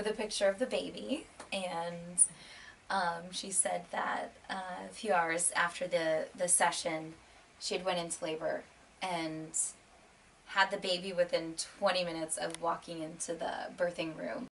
with a picture of the baby, and um, she said that uh, a few hours after the the session, she had went into labor and had the baby within 20 minutes of walking into the birthing room.